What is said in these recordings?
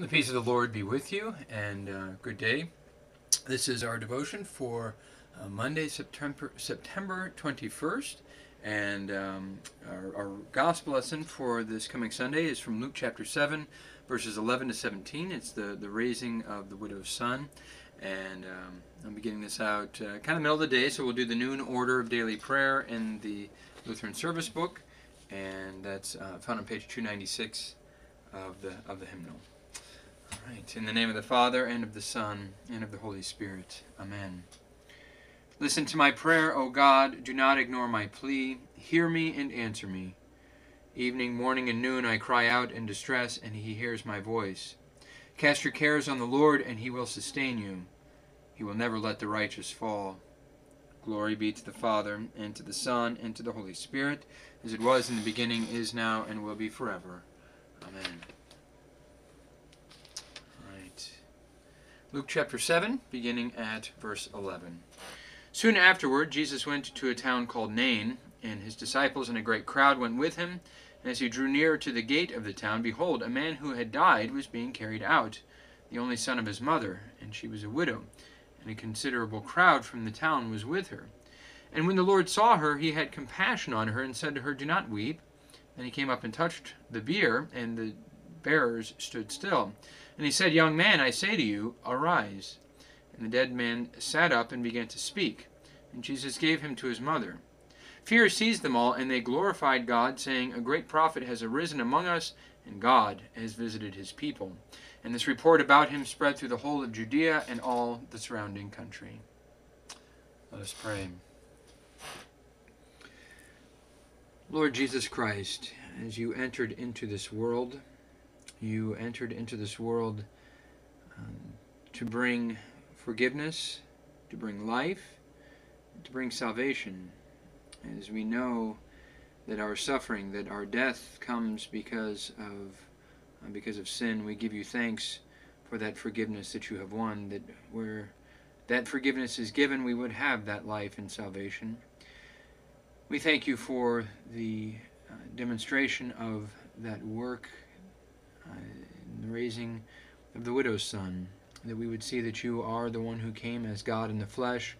The peace of the Lord be with you, and uh, good day. This is our devotion for uh, Monday, September September 21st, and um, our, our, gospel lesson for this coming Sunday is from Luke chapter 7, verses 11 to 17. It's the, the raising of the widow's son, and um, I'm beginning this out uh, kind of middle of the day, so we'll do the noon order of daily prayer in the Lutheran Service Book, and that's uh, found on page 296 of the of the hymnal. Right. In the name of the Father, and of the Son, and of the Holy Spirit. Amen. Listen to my prayer, O God. Do not ignore my plea. Hear me and answer me. Evening, morning, and noon I cry out in distress, and he hears my voice. Cast your cares on the Lord, and he will sustain you. He will never let the righteous fall. Glory be to the Father, and to the Son, and to the Holy Spirit, as it was in the beginning, is now, and will be forever. Amen. Luke chapter 7, beginning at verse 11. Soon afterward, Jesus went to a town called Nain, and his disciples and a great crowd went with him. And as he drew near to the gate of the town, behold, a man who had died was being carried out, the only son of his mother, and she was a widow, and a considerable crowd from the town was with her. And when the Lord saw her, he had compassion on her, and said to her, Do not weep. Then he came up and touched the bier, and the bearers stood still. And he said, Young man, I say to you, arise. And the dead man sat up and began to speak. And Jesus gave him to his mother. Fear seized them all, and they glorified God, saying, A great prophet has arisen among us, and God has visited his people. And this report about him spread through the whole of Judea and all the surrounding country. Let us pray. Lord Jesus Christ, as you entered into this world, you entered into this world um, to bring forgiveness, to bring life, to bring salvation. As we know that our suffering, that our death comes because of uh, because of sin, we give you thanks for that forgiveness that you have won. That where that forgiveness is given, we would have that life and salvation. We thank you for the uh, demonstration of that work in the raising of the widow's son, that we would see that you are the one who came as God in the flesh,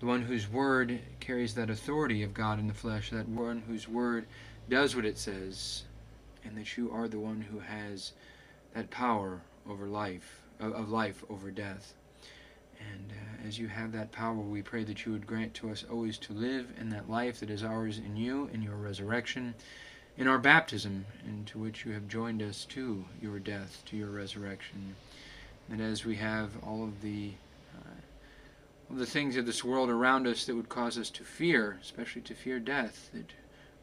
the one whose word carries that authority of God in the flesh, that one whose word does what it says, and that you are the one who has that power over life, of life over death. And uh, as you have that power, we pray that you would grant to us always to live in that life that is ours in you, in your resurrection, in our baptism, into which you have joined us to your death, to your resurrection. And as we have all of the uh, all the things of this world around us that would cause us to fear, especially to fear death, that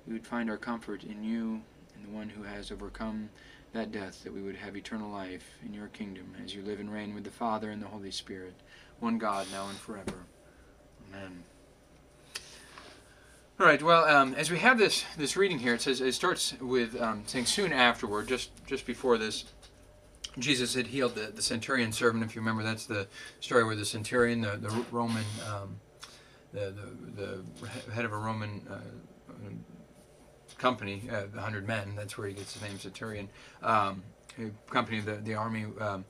we would find our comfort in you and the one who has overcome that death, that we would have eternal life in your kingdom as you live and reign with the Father and the Holy Spirit, one God, now and forever. Amen. All right. Well, um, as we have this this reading here, it says it starts with um, saying soon afterward, just just before this, Jesus had healed the, the centurion servant. If you remember, that's the story where the centurion, the the Roman, um, the, the the head of a Roman uh, company, uh, the hundred men. That's where he gets his name, centurion. Um, company of the the army. Um,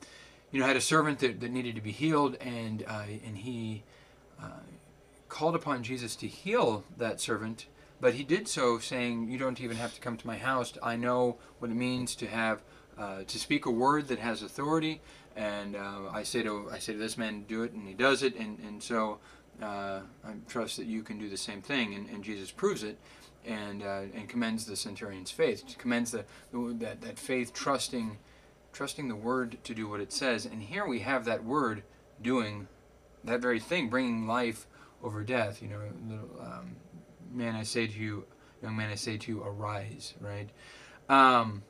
you know, had a servant that, that needed to be healed, and uh, and he. Called upon Jesus to heal that servant, but he did so saying, You don't even have to come to my house. I know what it means to have. Uh, to speak a word that has authority, and uh, I say to I say to this man, do it, and he does it, and and so uh, I trust that you can do the same thing, and, and Jesus proves it, and uh, and commends the centurion's faith, commends the, that that faith, trusting trusting the word to do what it says, and here we have that word doing that very thing, bringing life over death. You know, little, um, man, I say to you, young man, I say to you, arise. Right. Um,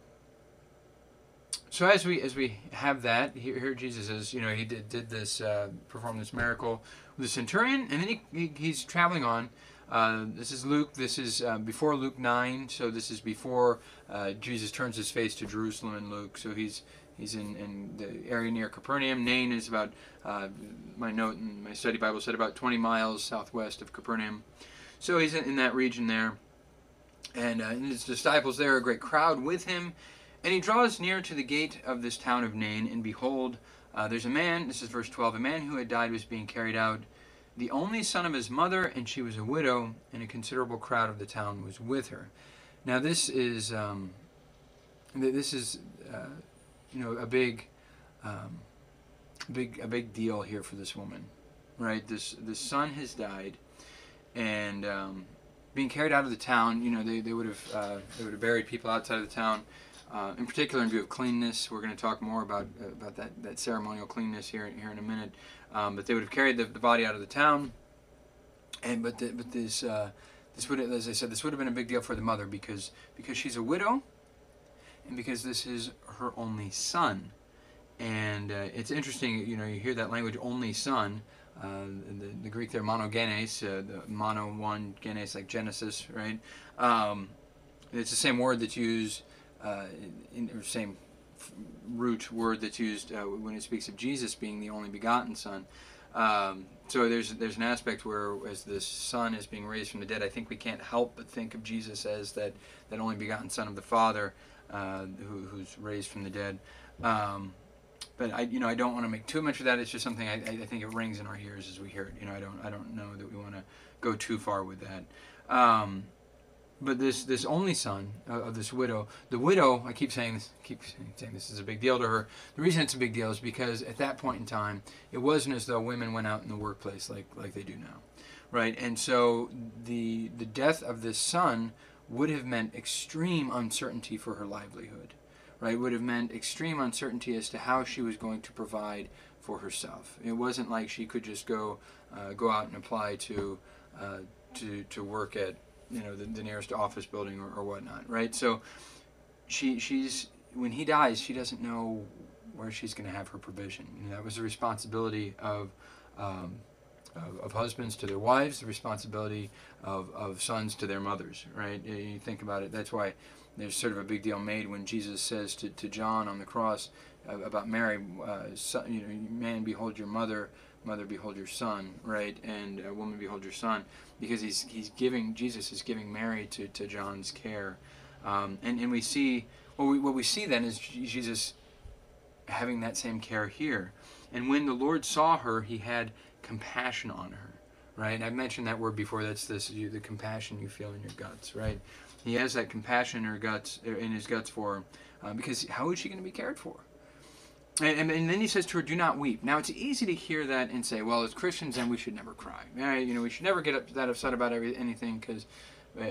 so as we as we have that here, here Jesus is, you know, he did did this uh, perform this miracle with the centurion, and then he, he he's traveling on. Uh, this is Luke. This is uh, before Luke nine, so this is before uh, Jesus turns his face to Jerusalem in Luke. So he's He's in, in the area near Capernaum. Nain is about, uh, my note in my study Bible said about 20 miles southwest of Capernaum. So he's in, in that region there. And, uh, and his disciples there, a great crowd with him. And he draws near to the gate of this town of Nain, and behold, uh, there's a man, this is verse 12, a man who had died was being carried out, the only son of his mother, and she was a widow, and a considerable crowd of the town was with her. Now, this is, um, this is, uh, you know, a big, um, big, a big deal here for this woman, right? This, the son has died, and um, being carried out of the town, you know, they, they would have, uh, they would have buried people outside of the town uh, in particular in view of cleanness. We're going to talk more about uh, about that, that ceremonial cleanness here here in a minute. Um, but they would have carried the, the, body out of the town, and but the, but this uh, this would as I said this would have been a big deal for the mother because because she's a widow, and because this is her only son, and uh, it's interesting you know you hear that language only son. Uh, the, the Greek there monogenes, uh, the mono one genes like Genesis, right? Um, it's the same word that's used uh, in, the same root word that's used uh, when it speaks of Jesus being the only begotten Son. Um, so there's there's an aspect where as the Son is being raised from the dead, I think we can't help but think of Jesus as that that only begotten Son of the Father, uh, who, who's raised from the dead. Um, but I, you know, I don't want to make too much of that. It's just something I, I think it rings in our ears as we hear it. You know, I don't, I don't know that we want to go too far with that. Um, but this this only son of this widow, the widow, I keep saying this, keep saying this is a big deal to her. The reason it's a big deal is because at that point in time, it wasn't as though women went out in the workplace like like they do now, right? And so the the death of this son would have meant extreme uncertainty for her livelihood, right? Would have meant extreme uncertainty as to how she was going to provide for herself. It wasn't like she could just go uh, go out and apply to uh, to to work at you know the, the nearest office building or, or whatnot, right? So she she's when he dies, she doesn't know where she's going to have her provision. You know, that was the responsibility of, um, of, of husbands to their wives, the responsibility of, of sons to their mothers, right? You think about it. That's why there's sort of a big deal made when Jesus says to, to John on the cross uh, about Mary, uh, son, you know, man, behold your mother, mother, behold your son, right? And uh, woman, behold your son because he's he's giving Jesus is giving Mary to, to John's care, um, and and we see what we what we see then is Jesus having that same care here, and when the Lord saw her, he had compassion on her, right? I've mentioned that word before. That's this you, the compassion you feel in your guts, right? He has that compassion in her guts in his guts for her, uh, because how is she going to be cared for? And, and, then he says to her, "Do not weep." Now it's easy to hear that and say, "Well, as Christians, then we should never cry. Right? You know, we should never get up, that upset about every, anything because,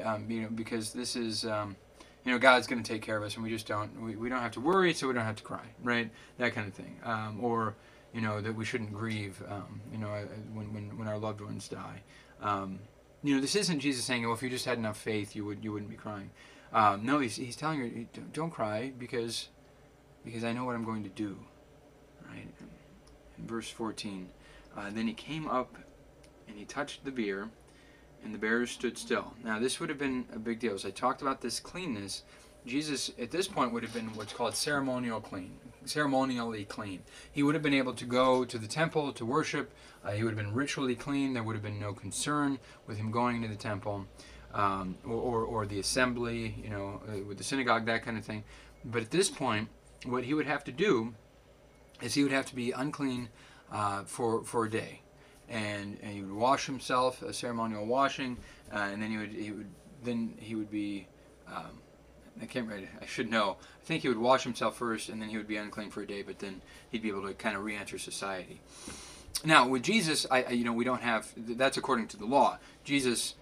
um, you know, because this is, um, you know, God's going to take care of us, and we just don't. We, we don't have to worry, so we don't have to cry, right? That kind of thing. Um, or, you know, that we shouldn't grieve. Um, you know, when, when when our loved ones die. Um, you know, this isn't Jesus saying, "Well, if you just had enough faith, you would you wouldn't be crying." Um, no, he's he's telling her, "Don't cry because." Because I know what I'm going to do right? In verse 14, uh, then he came up and he touched the bier, and the bearers stood still. Now, this would have been a big deal. As I talked about this cleanness, Jesus at this point would have been what's called ceremonial clean, ceremonially clean. He would have been able to go to the temple to worship. Uh, he would have been ritually clean. There would have been no concern with him going to the temple um, or, or, or, the assembly, you know, uh, with the synagogue, that kind of thing. But at this point, what he would have to do is he would have to be unclean uh, for for a day, and, and he would wash himself, a ceremonial washing, uh, and then he would he would then he would be. Um, I can't write. I should know. I think he would wash himself first, and then he would be unclean for a day. But then he'd be able to kind of re-enter society. Now with Jesus, I you know we don't have. That's according to the law. Jesus,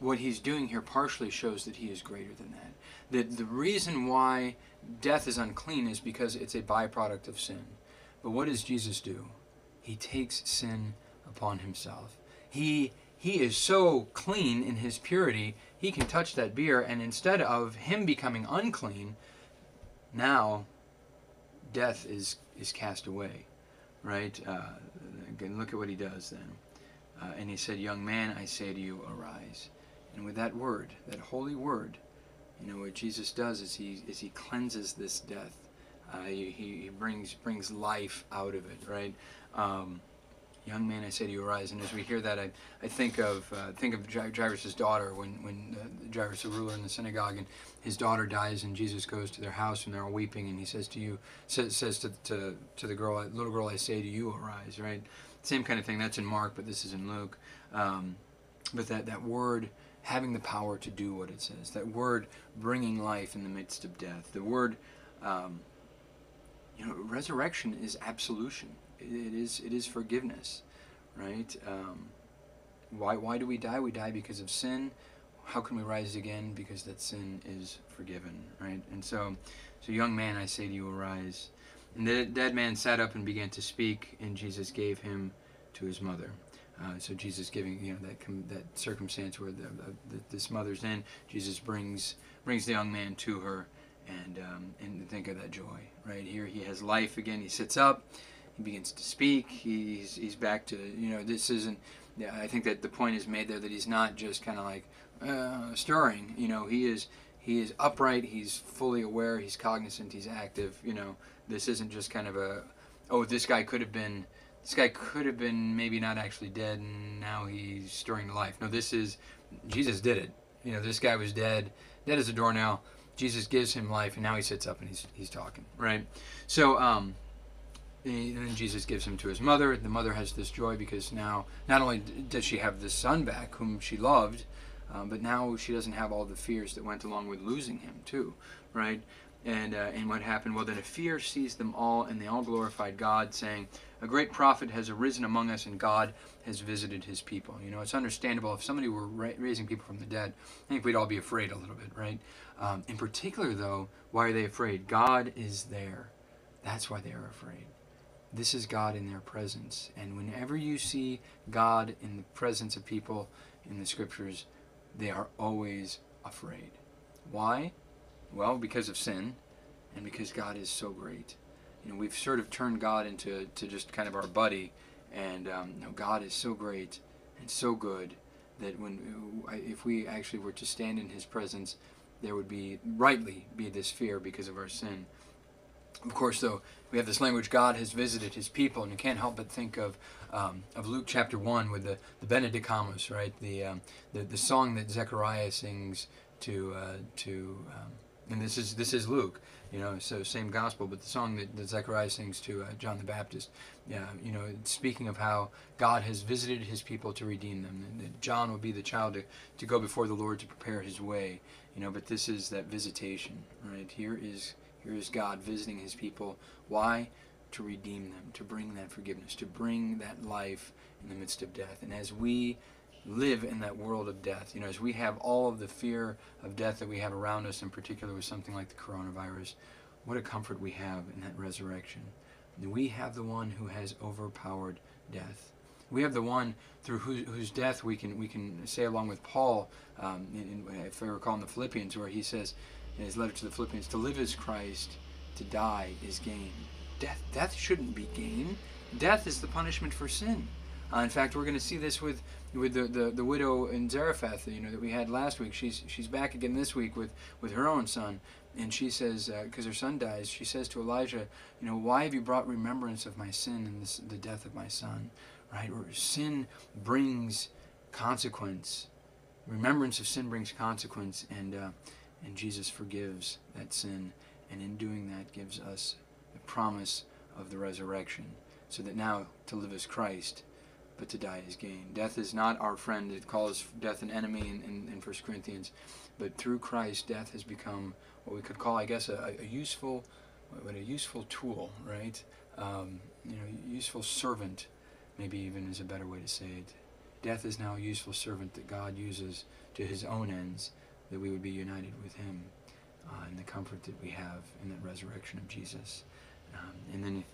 what he's doing here partially shows that he is greater than that. That the reason why death is unclean is because it's a byproduct of sin. But what does Jesus do? He takes sin upon himself. He he is so clean in his purity, he can touch that bier, and instead of him becoming unclean, now death is is cast away, right? Uh, again, look at what he does then. Uh, and he said, "Young man, I say to you, arise." And with that word, that holy word, you know what Jesus does is he is he cleanses this death uh, he, he brings brings life out of it, right? Um, young man, I say to you, arise. And as we hear that, I, I think of uh, think of Jairus' daughter when when uh, Jairus, the ruler in the synagogue, and his daughter dies, and Jesus goes to their house, and they're all weeping, and he says to you, says, says to, to to the girl, little girl, I say to you, arise. Right, same kind of thing. That's in Mark, but this is in Luke. Um, but that that word having the power to do what it says, that word bringing life in the midst of death, the word. Um, you know, resurrection is absolution. It is it is forgiveness, right? Um, why why do we die? We die because of sin. How can we rise again? Because that sin is forgiven, right? And so, so young man, I say to you, arise. And the dead man sat up and began to speak, and Jesus gave him to his mother. Uh, so Jesus giving you know that that circumstance where the, the, this mother's in, Jesus brings brings the young man to her, and um, and think of that joy right here. He has life again. He sits up, he begins to speak. He's he's back to you know this isn't. I think that the point is made there that he's not just kind of like uh, stirring. You know, he is he is upright. He's fully aware. He's cognizant. He's active. You know, this isn't just kind of a oh this guy could have been this guy could have been maybe not actually dead and now he's stirring to life. No, this is Jesus did it. You know, this guy was dead, dead as a doornail. Jesus gives him life, and now he sits up and he's he's talking, right? So, um, and then Jesus gives him to his mother. The mother has this joy because now not only does she have this son back, whom she loved, um, but now she doesn't have all the fears that went along with losing him too, right? And uh, and what happened? Well, then a fear seized them all, and they all glorified God, saying, "A great prophet has arisen among us, and God has visited His people." You know, it's understandable if somebody were ra- raising people from the dead. I think we'd all be afraid a little bit, right? Um, in particular, though, why are they afraid? God is there. That's why they are afraid. This is God in their presence. And whenever you see God in the presence of people in the scriptures, they are always afraid. Why? Well, because of sin and because God is so great. You know, we've sort of turned God into to just kind of our buddy, and um, God is so great and so good that when if we actually were to stand in His presence, there would be rightly be this fear because of our sin. Of course, though, we have this language, God has visited his people, and you can't help but think of um, of Luke chapter 1 with the, the Benedicamus, right? The, um, the the song that Zechariah sings to, uh, to um, and this is this is Luke, you know, so same gospel, but the song that, that Zechariah sings to uh, John the Baptist, yeah, you know, speaking of how God has visited his people to redeem them, that John will be the child to, to go before the Lord to prepare his way, you know, but this is that visitation, right? Here is here is God visiting his people. Why? To redeem them, to bring that forgiveness, to bring that life in the midst of death. And as we live in that world of death, you know, as we have all of the fear of death that we have around us, in particular with something like the coronavirus, what a comfort we have in that resurrection. We have the one who has overpowered death. We have the one through whose, whose death we can we can say along with Paul, um, in, in, if I recall in the Philippians, where he says in his letter to the Philippians, to live is Christ, to die is gain. Death death shouldn't be gain. Death is the punishment for sin. Uh, in fact, we're going to see this with with the, the, the widow in Zarephath, you know, that we had last week. She's she's back again this week with, with her own son, and she says, because uh, her son dies, she says to Elijah, you know, why have you brought remembrance of my sin and this, the death of my son? right? Or sin brings consequence. Remembrance of sin brings consequence, and uh, and Jesus forgives that sin, and in doing that gives us the promise of the resurrection, so that now to live as Christ, but to die is gain. Death is not our friend. It calls death an enemy in, in, in 1 Corinthians, but through Christ, death has become what we could call, I guess, a, a useful, what a useful tool, right? Um, you know, useful servant maybe even is a better way to say it. Death is now a useful servant that God uses to his own ends, that we would be united with him uh, in the comfort that we have in that resurrection of Jesus. Um, and then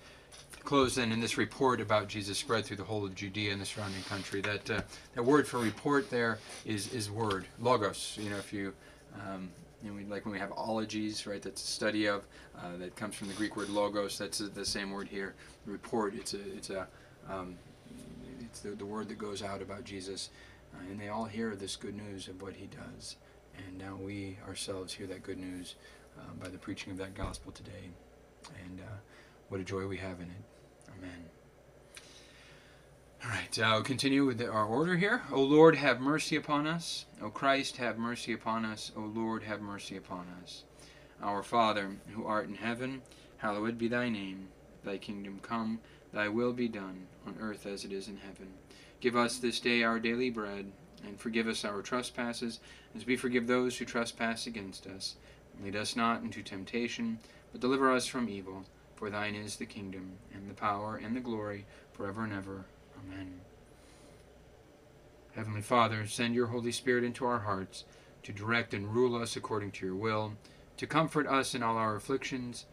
close then in this report about Jesus spread through the whole of Judea and the surrounding country. That uh, that word for report there is is word logos. You know, if you um, you know, we, like when we have ologies, right? That's a study of uh, that comes from the Greek word logos. That's the same word here. Report. It's a it's a um, it's the, the word that goes out about Jesus. Uh, and they all hear this good news of what he does. And now we ourselves hear that good news uh, by the preaching of that gospel today. And uh, what a joy we have in it. Amen. All right, uh, we'll continue with our order here. O Lord, have mercy upon us. O Christ, have mercy upon us. O Lord, have mercy upon us. Our Father, who art in heaven, hallowed be thy name. Thy kingdom come, thy will be done, on earth as it is in heaven. Give us this day our daily bread, and forgive us our trespasses, as we forgive those who trespass against us. Lead us not into temptation, but deliver us from evil. For thine is the kingdom, and the power, and the glory, forever and ever. Amen. Heavenly Father, send your Holy Spirit into our hearts to direct and rule us according to your will, to comfort us in all our afflictions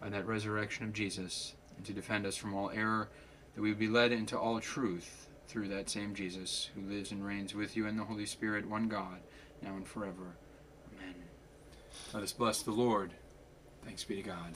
by that resurrection of Jesus, and to defend us from all error, that we be led into all truth through that same Jesus, who lives and reigns with you in the Holy Spirit, one God, now and forever. Amen. Let us bless the Lord. Thanks be to God.